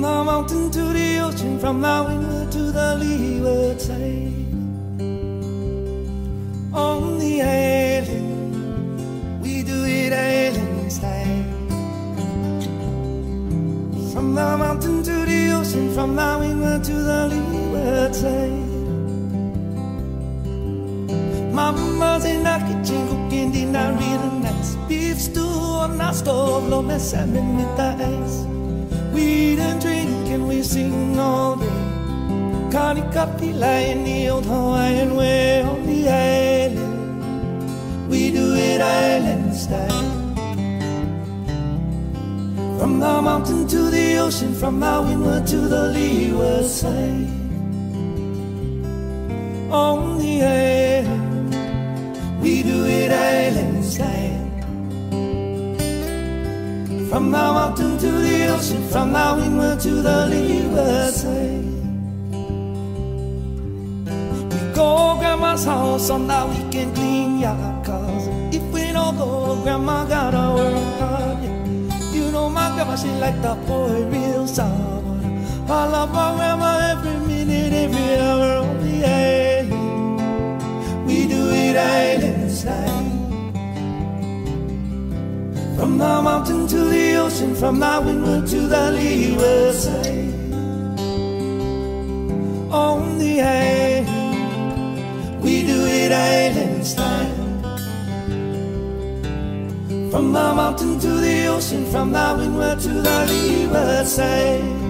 the mountain to the ocean, from the windward to the leeward side. On the island, we do it island style. From the mountain to the ocean, from the windward to the leeward side. Mama's in the kitchen cooking dinner real nice Beef stew on the stove, love the salmon with the ice We and we sing all day coffee in the old Hawaiian way on the island We do it island style From the mountain to the ocean, from the windward to the leeward side. On the island we do it island style. From the mountain to the ocean, from the windward to the leeward side. We go grandma's house on the weekend, clean yard cars. If we don't go, grandma gotta work hard. Yeah. You know my grandma, she like the boy real sour. I love my grandma every minute, every hour of the island. We do it island style. From the mountain to the ocean, from the windward to the leeward side. On the island, we do it island style. From the mountain to the ocean, from the windward to the leeward side.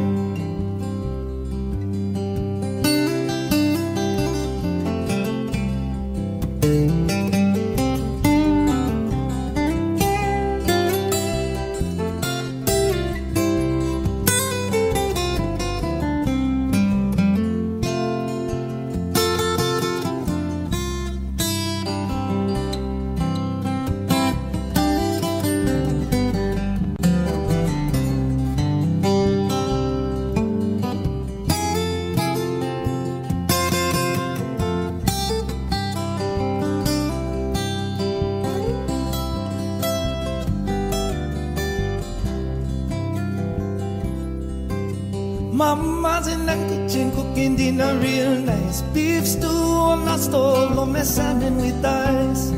Mama's in the kitchen cooking dinner real nice. Beef stew on the stove, love me salmon with ice.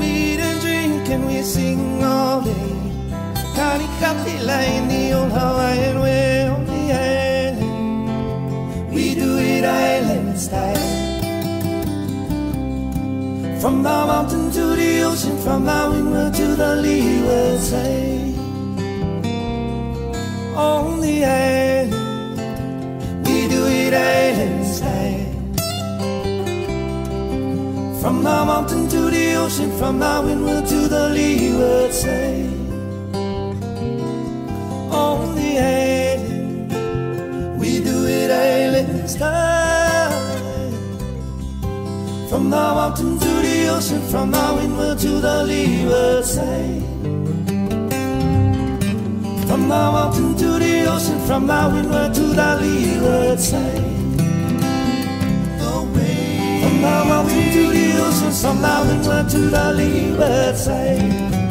We don't drink and we sing all day. Connie coffee in the old Hawaiian way on the island. We do it island style. From the mountain to the ocean, from the windward to the leeward side From the mountain to the ocean, from the windward to the leeward side. On the island, we do it island style. From the mountain to the ocean, from the windward to the leeward side. From the mountain to the ocean, from the windward to the leeward side. From the to from the windward to the leeward side.